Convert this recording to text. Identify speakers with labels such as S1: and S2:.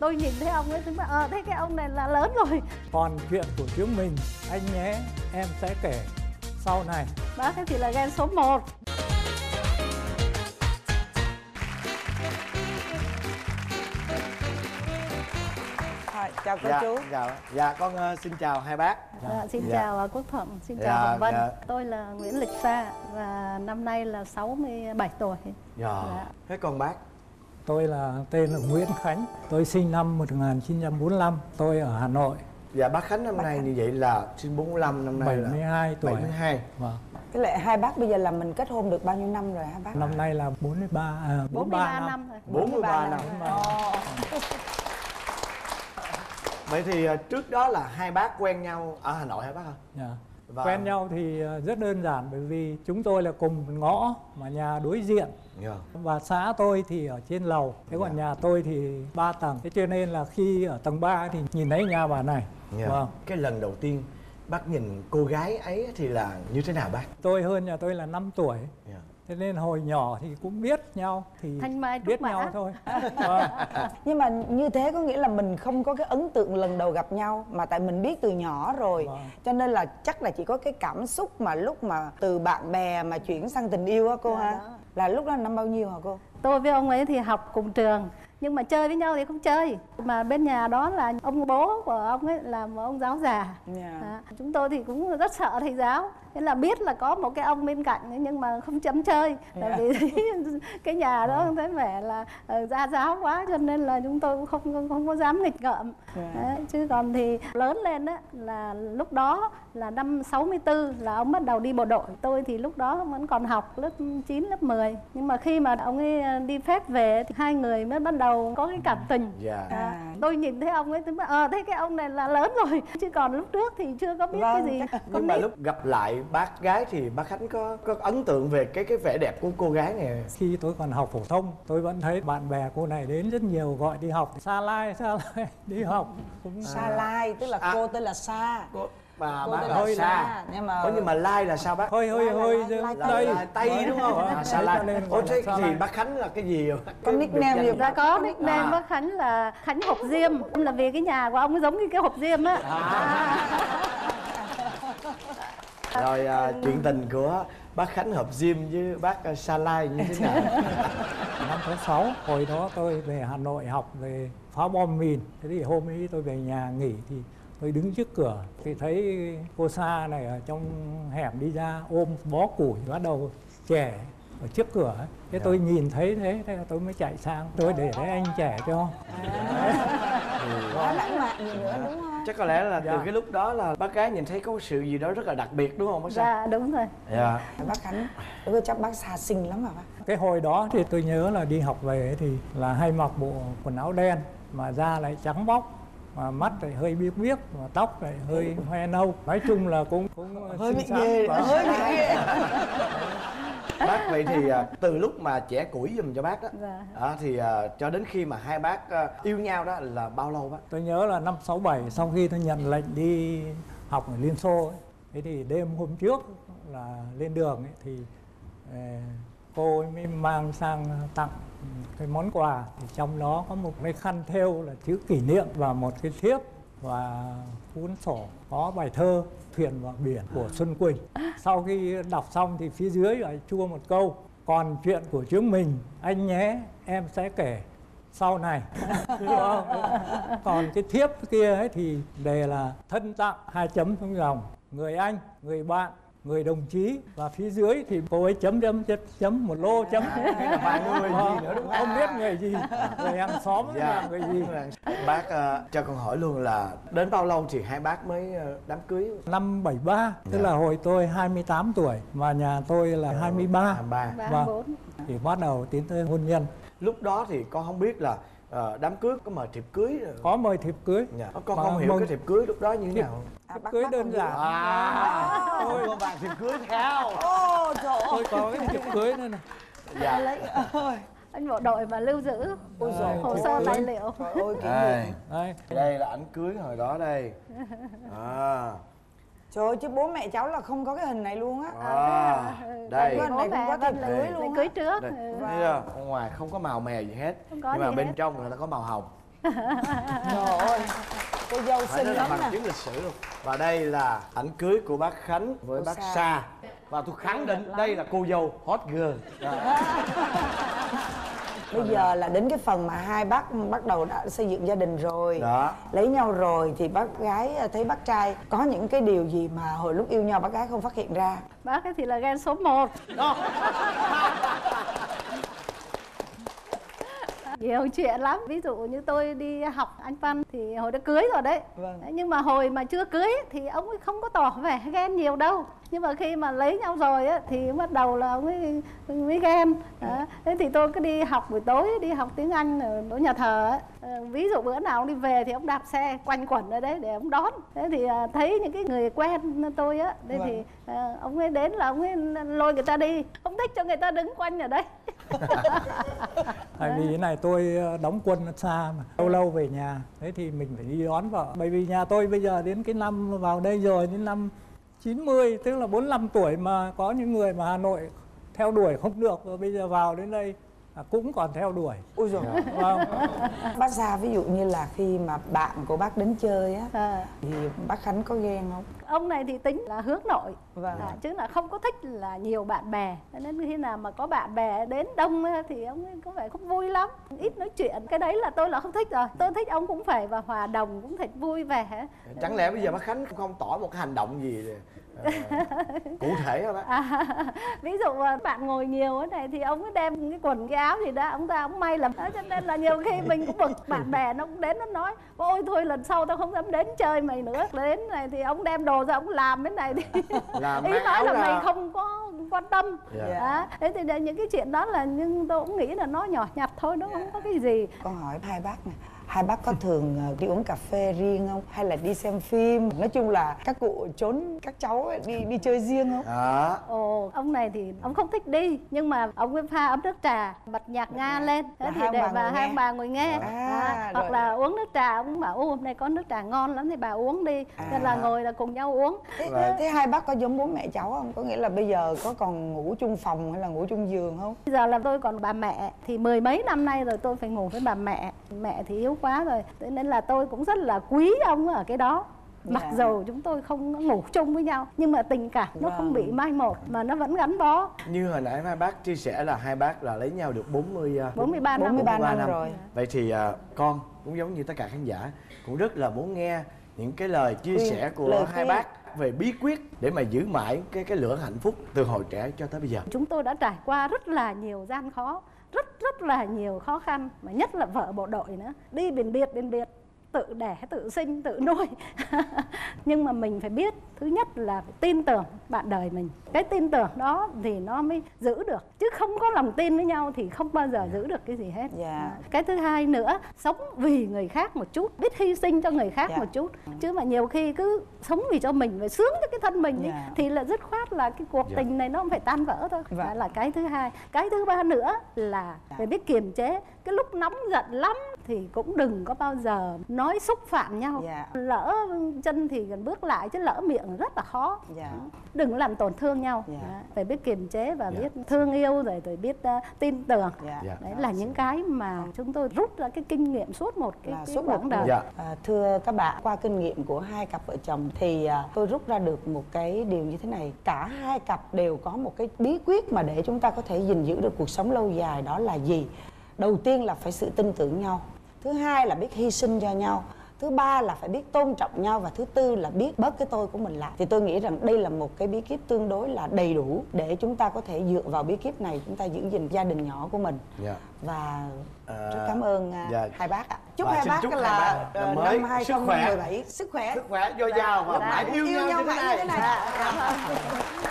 S1: tôi nhìn thấy ông ấy tôi bảo ờ thấy cái ông này là lớn rồi.
S2: Còn chuyện của chúng mình anh nhé em sẽ kể sau này.
S1: Bác ấy thì là ghen số 1
S3: Thôi, chào cô
S4: dạ,
S3: chú.
S4: dạ, dạ con ờ, xin chào hai bác.
S1: Dạ, xin
S4: Dạ.
S1: chào à, quốc thuận xin chào
S4: Dạ,
S1: hồng vân.
S4: dạ.
S1: tôi là nguyễn lịch sa và năm nay là 67 tuổi.
S4: Dạ.
S1: Dạ.
S4: thế còn bác
S2: tôi là tên là Nguyễn Khánh. Tôi sinh năm 1945 tôi ở Hà Nội.
S4: Dạ bác Khánh năm nay như vậy là sinh 45 năm nay là
S2: 72 tuổi.
S4: 72
S2: Vâng.
S3: cái lệ hai bác bây giờ là mình kết hôn được bao nhiêu năm rồi hai bác?
S2: Năm nay là 43 à, 43,
S1: 43
S2: năm,
S1: năm rồi.
S4: 43 năm.
S3: Ồ.
S4: vậy thì ờ, trước đó là hai bác quen nhau ở Hà Nội hả bác hả?
S2: Dạ.
S4: Và-
S2: quen nhau thì ờ, rất đơn giản bởi vì chúng tôi là cùng một ngõ mà nhà đối diện.
S4: Dạ.
S2: Và xã tôi thì ở trên lầu thế còn nhà tôi thì ba tầng. Thế cho nên là khi ở tầng 3 thì nhìn thấy nhà bà này.
S4: Dạ.
S2: Vâng.
S4: cái lần đầu tiên bác nhìn cô gái ấy thì là như thế nào bác?
S2: Tôi hơn nhà tôi là 5 tuổi.
S4: Dạ
S2: thế nên hồi nhỏ thì cũng biết nhau thì
S1: Thanh Mai
S2: biết
S1: Mã.
S2: nhau thôi Vâng.
S3: nhưng mà như thế có nghĩa là mình không có cái ấn tượng lần đầu gặp nhau mà tại mình biết từ nhỏ rồi
S2: Vâng.
S3: cho nên là chắc là chỉ có cái cảm xúc mà lúc mà từ bạn bè mà chuyển sang tình yêu á cô
S1: Dạ,
S3: ha
S1: đó.
S3: là lúc đó năm bao nhiêu hả cô
S1: tôi với ông ấy thì học cùng trường nhưng mà chơi với nhau thì không chơi mà bên nhà đó là ông bố của ông ấy là một ông giáo già
S3: Dạ.
S1: Đó. chúng tôi thì cũng rất sợ thầy giáo thế là biết là có một cái ông bên cạnh nhưng mà không chấm chơi. Tại
S3: Dạ.
S1: vì cái nhà đó thấy vẻ là ờ, gia giáo quá cho nên là chúng tôi cũng không không, có dám nghịch ngợm.
S3: Dạ.
S1: Đấy, chứ còn thì lớn lên á là lúc đó là năm 64 là ông bắt đầu đi bộ đội. Tôi thì lúc đó vẫn còn học lớp 9 lớp 10 nhưng mà khi mà ông ấy ờ, đi phép về thì hai người mới bắt đầu có cái cảm tình.
S4: Dạ.
S1: À,
S3: À.
S1: tôi nhìn thấy ông ấy tôi bảo ờ thấy cái ông này là lớn rồi. Chứ còn lúc trước thì chưa có biết
S3: Vâng,
S1: cái gì
S3: chắc-
S4: nhưng mà lúc gặp lại bác gái thì bác Khánh có có ấn tượng về cái cái vẻ đẹp của cô gái này?
S2: Khi tôi còn học phổ thông tôi vẫn thấy bạn bè cô này đến rất nhiều gọi đi học. Xa lai xa lai đi học. Cũng
S3: Sa Lai tức là
S4: À.
S3: cô tên là Sa.
S4: Cô mà bác
S3: là
S4: xa.
S3: Sa nhưng mà
S4: Ủa nhưng mà lai là sao bác?
S2: Hơi hơi hơi
S3: lai-
S4: tây. Đúng không? À, xa
S2: cho
S4: lai. Ủa
S2: là
S4: thế
S2: xa
S4: thì
S2: lai.
S4: bác Khánh là cái gì
S3: Có nickname gì
S1: Dạ có nickname
S4: À.
S1: bác Khánh là Khánh hộp diêm. Là vì cái nhà của ông giống như cái hộp diêm á.
S4: Rồi à, chuyện tình của bác Khánh hợp diêm với bác à, Sa Lai như thế nào?
S2: Năm thứ sáu hồi đó tôi về Hà Nội học về phá bom mìn. Thế thì hôm ấy tôi về nhà nghỉ thì tôi đứng trước cửa thì thấy cô Sa này ở trong hẻm đi ra ôm bó củi bắt đầu trẻ ở trước cửa. Thế
S4: Dạ.
S2: tôi nhìn thấy thế thế là tôi mới chạy sang. Tôi để đấy anh trẻ cho.
S3: Quá lãng mạn gì nữa đúng không?
S4: Chắc có lẽ là từ
S2: Dạ.
S4: cái lúc đó là bác gái nhìn thấy có sự gì đó rất là đặc biệt đúng không bác Sa?
S1: Dạ đúng rồi.
S4: Dạ.
S3: Bác Khánh đó chắc bác Sa xinh lắm hả bác?
S2: Cái hồi đó thì tôi nhớ là đi học về thì là hay mặc bộ quần áo đen mà da lại trắng bóc mà mắt lại hơi biếc biếc mà tóc lại hơi hoe nâu. Nói chung là cũng cũng
S3: hơi bị ghê hơi bị ghê
S4: bác vậy thì à, từ lúc mà trẻ củi giùm cho bác đó
S1: Dạ.
S4: à, thì à, cho đến khi mà hai bác à, yêu nhau đó là bao lâu bác?
S2: Tôi nhớ là năm 67 sau khi tôi nhận lệnh đi học ở Liên Xô ấy, thế thì đêm hôm trước là lên đường ấy, thì cô ấy mới mang sang tặng cái món quà. Thì trong đó có một cái khăn thêu là chữ kỷ niệm và một cái thiếp và cuốn sổ, có bài thơ thuyền vào biển của Xuân Quỳnh. Sau khi đọc xong thì phía dưới lại chua một câu, còn chuyện của chúng mình, anh nhé, em sẽ kể sau này. Đúng không? còn cái thiếp kia ấy thì đề là thân tặng hai chấm xuống dòng, người anh, người bạn người đồng chí và phía dưới thì cô ấy chấm chấm chấm, chấm một lô chấm.
S4: Là vài người
S2: Ờ,
S4: gì nữa đúng không?
S2: không biết người gì người hàng xóm
S4: dạ.
S2: là người gì.
S4: Bác à, cho con hỏi luôn là đến bao lâu thì hai bác mới à, đám cưới?
S2: Năm 73 tức
S4: Dạ.
S2: là hồi tôi 28 tuổi mà nhà tôi là 23
S4: ba.
S1: Ba.
S2: Vâng.
S1: bốn.
S2: Thì bắt đầu tiến tới hôn nhân.
S4: Lúc đó thì con không biết là à, đám cưới có mời thiệp cưới rồi.
S2: có mời thiệp cưới.
S4: Dạ. con
S2: Mà
S4: không hiểu
S2: mừng-
S4: cái thiệp cưới lúc đó như thế nào.
S3: À,
S2: thiệp cưới đơn giản.
S4: à. Tôi có vàng thiệp cưới theo
S3: Ô trời ơi.
S2: Tôi có cái thiệp cưới nữa này
S4: dạ.
S3: Lấy ơi
S1: anh bộ đội mà lưu giữ.
S3: Ôi dồi
S1: hồ
S3: ôi.
S1: sơ tài liệu.
S3: Trời ơi
S4: đây đây là ảnh cưới hồi đó đây. À,
S3: Trời ơi chứ bố mẹ cháu là không có cái hình này luôn á.
S4: À đây.
S3: Bố này cũng có thiệp cưới luôn
S1: cưới
S3: á.
S1: trước.
S4: Đây
S1: Ừ.
S4: thấy chưa ở ngoài không có màu mè gì hết
S1: Không có
S4: nhưng mà bên
S1: hết.
S4: trong người ta có màu hồng.
S3: Trời ơi. Cô dâu
S4: phải
S3: xinh
S4: nói là
S3: lắm
S4: bằng
S3: nè.
S4: chứng lịch sử luôn. Và đây là ảnh cưới của bác khánh với
S3: Cô
S4: bác
S3: Sa.
S4: sa. Và tôi khẳng định đây là cô dâu hot girl.
S3: bây giờ là đến cái phần mà hai bác bắt đầu đã xây dựng gia đình rồi
S4: Đó.
S3: lấy nhau rồi thì bác gái à, thấy bác trai có những cái điều gì mà hồi lúc yêu nhau bác gái không phát hiện ra?
S1: Bác ấy thì là ghen số 1 nhiều chuyện lắm. Ví dụ như tôi đi học anh văn thì hồi đó cưới rồi đấy.
S3: Vâng.
S1: Nhưng mà hồi mà chưa cưới thì ông ấy không có tỏ vẻ ghen nhiều đâu. Nhưng mà khi mà lấy nhau rồi á thì bắt đầu là ông ấy mới ghen. Đó. thế thì tôi cứ đi học buổi tối đi học tiếng anh ở nhà thờ á Ờ, ví dụ bữa nào ông đi về thì ông đạp xe quanh quẩn ở đấy để ông đón. Thế thì à, thấy những cái người quen tôi á thế
S3: Vâng.
S1: thì à, ông ấy đến là ông ấy lôi người ta đi thích cho người ta đứng quanh ở đây.
S2: Tại vì cái này tôi ờ, đóng quân xa mà lâu lâu về nhà. Thế thì mình phải đi đón vợ. Bởi vì nhà tôi bây giờ đến cái năm vào đây rồi đến năm 90 tức là 45 tuổi mà có những người mà Hà Nội theo đuổi không được. Rồi bây giờ vào đến đây cũng còn theo đuổi.
S3: Ui rồi
S2: vâng.
S3: Bác Sa ví dụ như là khi mà bạn của bác đến chơi á
S1: à,
S3: thì bác Khánh có ghen không?
S1: Ông này thì tính là hướng nội.
S3: Vâng.
S1: à, chứ là không có thích là nhiều bạn bè. Cho nên khi nào mà có bạn bè đến đông á, thì ông ấy có vẻ không vui lắm. Ít nói chuyện. Cái đấy là tôi là không thích rồi. Tôi thích ông cũng phải và hòa đồng cũng thật vui vẻ.
S4: Chẳng lẽ bây giờ bác khánh không tỏ một cái hành động gì cụ thể hả bác
S1: À, ví dụ à, bạn ngồi nhiều thế này thì ông ấy đem cái quần cái áo gì đó ông ta ông may làm đó, cho nên là nhiều khi mình cũng bực bạn bè nó cũng đến nó nói ôi thôi lần sau tao không dám đến chơi mày nữa đến này thì ông đem đồ ra ông làm cái này thì
S4: Làm
S1: ý nói là
S4: ra.
S1: mày không có quan tâm
S4: Dạ.
S1: đó. thế thì là những cái chuyện đó là nhưng tôi cũng nghĩ là nó nhỏ nhặt thôi nó không có cái gì
S3: con hỏi hai bác nè hai bác có thường ờ, đi uống cà phê riêng không? Hay là đi xem phim? Nói chung là các cụ trốn các cháu ấy, đi đi chơi riêng không?
S4: Đó.
S1: Ồ, ông này thì ông không thích đi nhưng mà ông ấy pha ấm nước trà bật nhạc nga lên. Thế
S3: Là
S1: thì để
S3: bà
S1: hai bà ngồi nghe.
S3: À,
S1: À,
S3: rồi.
S1: hoặc là uống nước trà ông bảo ô hôm nay có nước trà ngon lắm thì bà uống đi. Nên là ngồi là cùng nhau uống.
S3: Thế,
S4: Right.
S3: thế hai bác có giống bố mẹ cháu không? Có nghĩa là bây giờ có còn ngủ chung phòng hay là ngủ chung giường không?
S1: Bây giờ là tôi còn bà mẹ thì mười mấy năm nay rồi tôi phải ngủ với bà mẹ. Mẹ thì yếu quá rồi. Thế nên là tôi cũng rất là quý ông ở cái đó. Mặc
S3: Dạ.
S1: dù chúng tôi không ngủ chung với nhau nhưng mà tình cảm nó không
S3: Vâng.
S1: bị mai một mà nó vẫn gắn bó.
S4: Như hồi nãy hai bác chia sẻ là hai bác là lấy nhau được 40 à,
S1: 43 năm.
S3: 43
S4: 43
S3: năm. rồi.
S4: Vậy thì à, con cũng giống như tất cả khán giả cũng rất là muốn nghe những cái lời chia sẻ của
S3: lời
S4: hai
S3: khuyên.
S4: bác về bí quyết để mà giữ mãi cái cái lửa hạnh phúc từ hồi trẻ cho tới bây giờ.
S1: Chúng tôi đã trải qua rất là nhiều gian khó rất rất là nhiều khó khăn, mà nhất là vợ bộ đội nữa. Đi biển biệt biển biệt tự đẻ tự sinh tự nuôi nhưng mà mình phải biết thứ nhất là phải tin tưởng bạn đời mình cái tin tưởng đó thì nó mới giữ được chứ không có lòng tin với nhau thì không bao giờ giữ được cái gì hết
S3: Dạ.
S1: À, cái thứ hai nữa sống vì người khác một chút biết hy sinh cho người khác
S3: Dạ.
S1: một chút chứ mà nhiều khi cứ sống vì cho mình và sướng cho cái thân mình ấy,
S3: Dạ.
S1: thì là dứt khoát là cái cuộc
S4: Dạ.
S1: tình này nó không phải tan vỡ thôi
S3: Vâng.
S1: đó là cái thứ hai cái thứ ba nữa là
S3: Dạ.
S1: phải biết kiềm chế cái lúc nóng giận lắm thì cũng đừng có bao giờ nói xúc phạm nhau
S3: Dạ.
S1: lỡ chân thì gần bước lại chứ lỡ miệng rất là khó
S3: Dạ.
S1: đừng làm tổn thương nhau
S3: Dạ.
S1: Đó, phải biết kiềm chế và
S4: Dạ.
S1: biết thương yêu rồi rồi biết uh, tin tưởng
S3: Dạ.
S4: Dạ.
S1: đấy là những cái mà chúng tôi rút ra cái kinh nghiệm suốt một cái,
S3: Là
S1: cái
S3: suốt
S1: quãng
S3: một
S1: đời
S4: Dạ.
S3: À, thưa các bạn qua kinh nghiệm của hai cặp vợ chồng thì à, tôi rút ra được một cái điều như thế này cả hai cặp đều có một cái bí quyết mà để chúng ta có thể gìn giữ được cuộc sống lâu dài đó là gì đầu tiên là phải sự tin tưởng nhau thứ hai là biết hy sinh cho nhau. Thứ ba là phải biết tôn trọng nhau. Và thứ tư là biết bớt cái tôi của mình lại. Thì tôi nghĩ rằng đây là một cái bí kíp tương đối là đầy đủ để chúng ta có thể dựa vào bí kíp này chúng ta giữ gìn gia đình nhỏ của mình.
S4: Dạ.
S3: và
S4: À,
S3: rất cảm ơn à,
S4: dạ.
S3: hai bác ạ. Chúc
S4: Và
S3: hai
S4: xin
S3: bác
S4: chúc hai
S3: là
S4: bác
S3: ờ,
S4: năm mới.
S3: Năm
S4: sức khỏe.
S3: 2017 sức khỏe.
S4: Sức khỏe dồi dào và
S1: Dạ.
S4: mãi yêu, nhau như thế này.
S3: như thế này.
S1: Dạ.